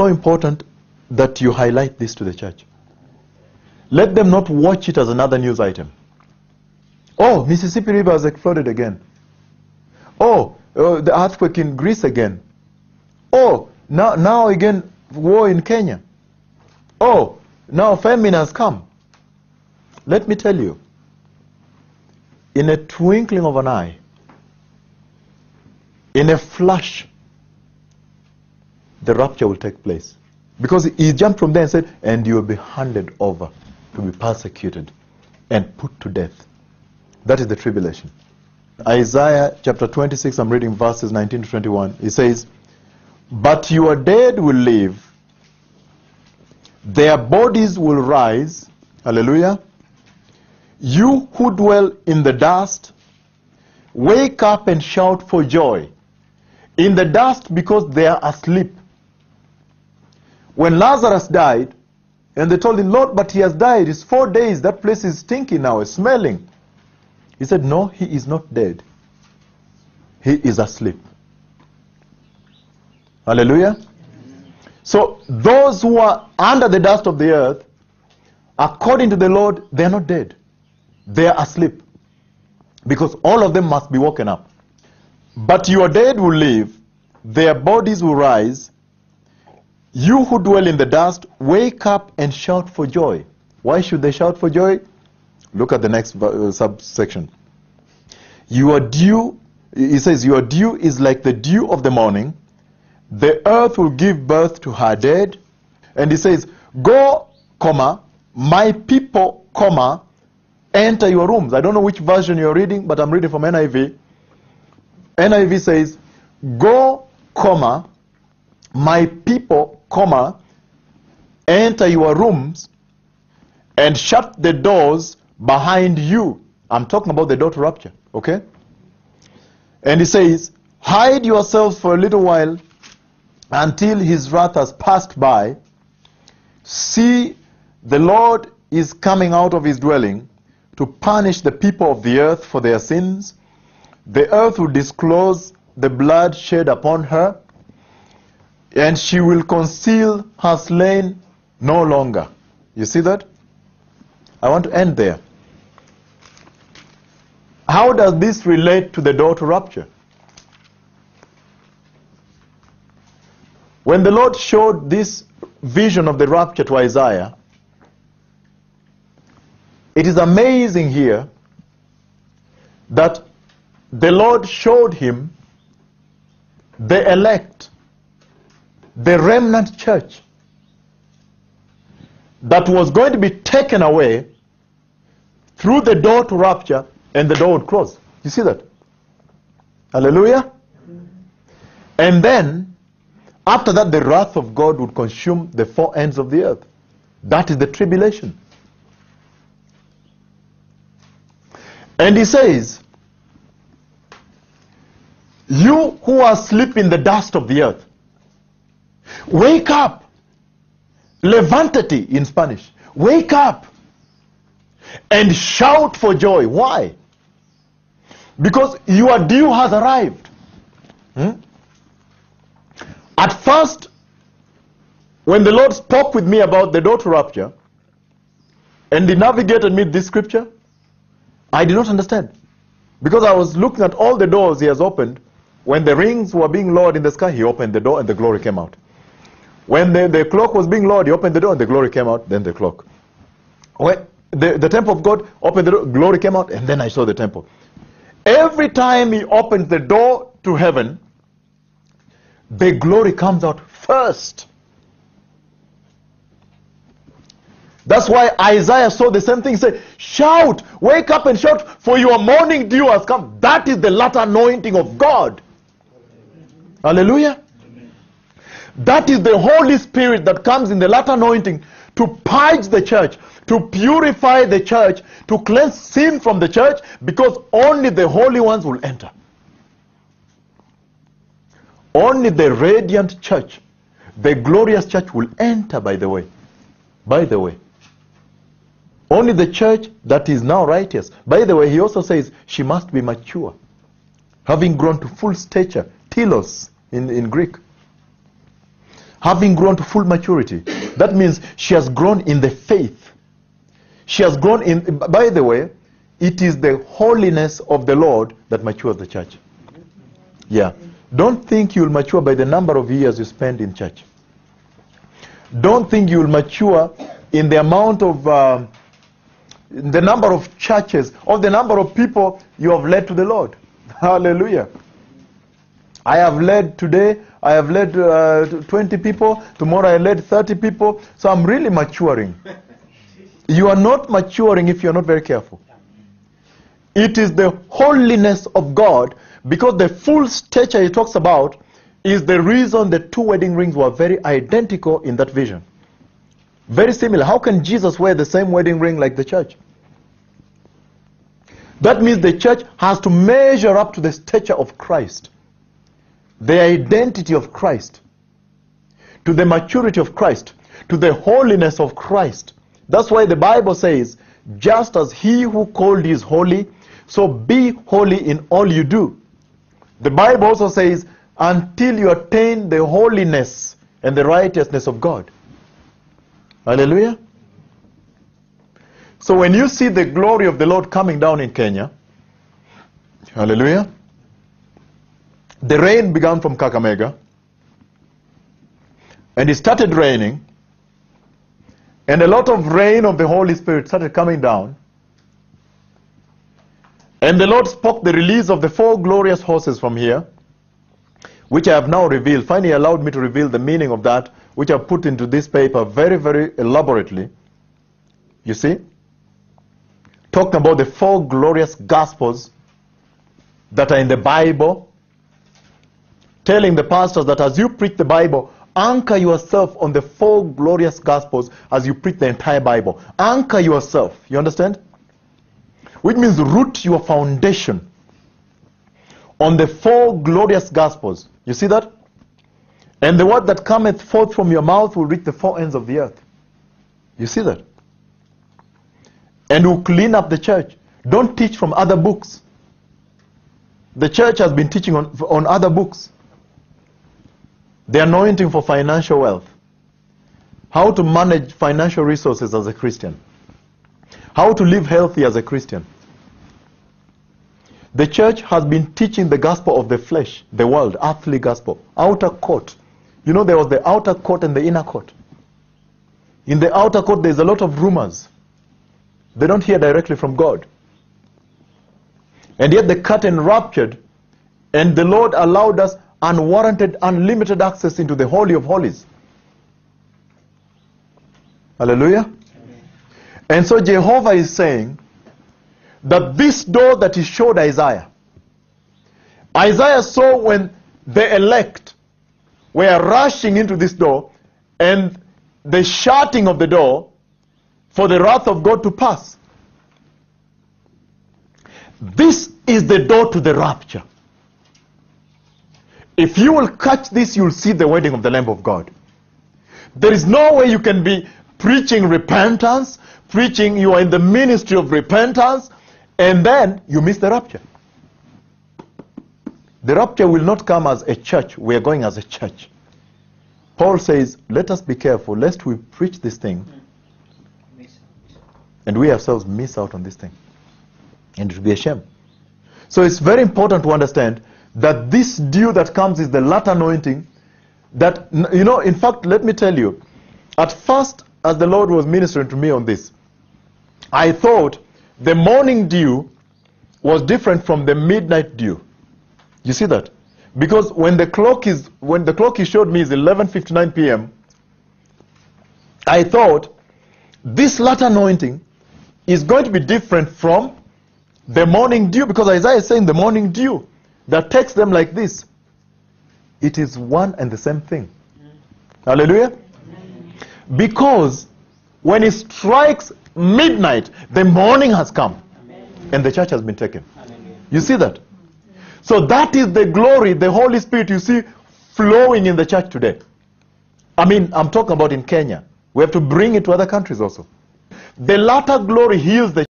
so important that you highlight this to the church. Let them not watch it as another news item. Oh, Mississippi River has exploded again. Oh, uh, the earthquake in Greece again. Oh, now, now again, war in Kenya. Oh, now famine has come. Let me tell you, in a twinkling of an eye, in a flash, the rapture will take place. Because he jumped from there and said, and you will be handed over to be persecuted and put to death. That is the tribulation. Isaiah chapter 26, I'm reading verses 19 to 21. It says, But your dead will live, their bodies will rise. Hallelujah. You who dwell in the dust, wake up and shout for joy. In the dust because they are asleep. When Lazarus died, and they told him, Lord, but he has died. It's four days. That place is stinking now, it's smelling. He said, No, he is not dead. He is asleep. Hallelujah. So, those who are under the dust of the earth, according to the Lord, they are not dead. They are asleep. Because all of them must be woken up. But your dead will live, their bodies will rise. You who dwell in the dust, wake up and shout for joy. Why should they shout for joy? Look at the next uh, subsection. Your dew, he says, your dew is like the dew of the morning. The earth will give birth to her dead. And he says, Go, comma, my people, comma, enter your rooms. I don't know which version you're reading, but I'm reading from NIV. NIV says, Go, comma, my people, comma, enter your rooms and shut the doors behind you. I'm talking about the door to rapture, okay? And he says, Hide yourselves for a little while until his wrath has passed by. See, the Lord is coming out of his dwelling to punish the people of the earth for their sins. The earth will disclose the blood shed upon her, and she will conceal her slain no longer. You see that? I want to end there. How does this relate to the door to rapture? When the Lord showed this vision of the rapture to Isaiah, it is amazing here that the Lord showed him the elect, the remnant church that was going to be taken away through the door to rapture and the door would close. You see that? Hallelujah? And then, after that, the wrath of God would consume the four ends of the earth. That is the tribulation. And he says, You who are asleep in the dust of the earth, wake up. Levantate in Spanish. Wake up and shout for joy. Why? Because your dew has arrived. Hmm? At first, when the Lord spoke with me about the door to rapture, and he navigated me this scripture, I did not understand. Because I was looking at all the doors he has opened. When the rings were being lowered in the sky, he opened the door and the glory came out. When the, the clock was being lowered, he opened the door and the glory came out, then the clock. When the, the temple of God opened the door, glory came out, and then I saw the temple. Every time he opens the door to heaven, the glory comes out first. That's why Isaiah saw the same thing. He said, Shout, wake up and shout, for your morning dew has come. That is the latter anointing of God. Hallelujah. That is the Holy Spirit that comes in the latter anointing to purge the church, to purify the church, to cleanse sin from the church, because only the holy ones will enter. Only the radiant church, the glorious church will enter, by the way. By the way. Only the church that is now righteous. By the way, he also says she must be mature, having grown to full stature, telos in, in Greek. Having grown to full maturity. That means she has grown in the faith. She has grown in, by the way, it is the holiness of the Lord that matures the church. Yeah. Don't think you'll mature by the number of years you spend in church. Don't think you'll mature in the amount of, uh, the number of churches, or the number of people you have led to the Lord. Hallelujah. I have led today, I have led uh, 20 people, tomorrow I led 30 people, so I'm really maturing. You are not maturing if you're not very careful. It is the holiness of God because the full stature he talks about is the reason the two wedding rings were very identical in that vision. Very similar. How can Jesus wear the same wedding ring like the church? That means the church has to measure up to the stature of Christ, the identity of Christ, to the maturity of Christ, to the holiness of Christ. That's why the Bible says, just as he who called is holy, so be holy in all you do. The Bible also says, until you attain the holiness and the righteousness of God. Hallelujah. So when you see the glory of the Lord coming down in Kenya, hallelujah, the rain began from Kakamega, and it started raining, and a lot of rain of the Holy Spirit started coming down. And the Lord spoke the release of the four glorious horses from here, which I have now revealed. Finally, allowed me to reveal the meaning of that, which I put into this paper very, very elaborately. You see? Talking about the four glorious gospels that are in the Bible, telling the pastors that as you preach the Bible, anchor yourself on the four glorious gospels as you preach the entire Bible. Anchor yourself. You understand? which means root your foundation on the four glorious gospels. You see that? And the word that cometh forth from your mouth will reach the four ends of the earth. You see that? And will clean up the church. Don't teach from other books. The church has been teaching on, on other books. The anointing for financial wealth. How to manage financial resources as a Christian. How to live healthy as a Christian. The church has been teaching the gospel of the flesh, the world, earthly gospel, outer court. You know, there was the outer court and the inner court. In the outer court, there's a lot of rumors. They don't hear directly from God. And yet the curtain ruptured, and the Lord allowed us unwarranted, unlimited access into the Holy of Holies. Hallelujah. And so Jehovah is saying that this door that he showed Isaiah, Isaiah saw when the elect were rushing into this door and the shutting of the door for the wrath of God to pass. This is the door to the rapture. If you will catch this, you'll see the wedding of the Lamb of God. There is no way you can be preaching repentance, preaching you are in the ministry of repentance, and then you miss the rapture. The rapture will not come as a church. We are going as a church. Paul says, let us be careful lest we preach this thing and we ourselves miss out on this thing. And it will be a shame. So it's very important to understand that this dew that comes is the latter anointing that, you know, in fact, let me tell you, at first, as the Lord was ministering to me on this, I thought the morning dew was different from the midnight dew. You see that? Because when the clock is when the clock he showed me is 11:59 p.m., I thought this latter anointing is going to be different from the morning dew because Isaiah is saying the morning dew that takes them like this. It is one and the same thing. Hallelujah. Because when it strikes midnight, the morning has come. And the church has been taken. You see that? So that is the glory, the Holy Spirit you see flowing in the church today. I mean, I'm talking about in Kenya. We have to bring it to other countries also. The latter glory heals the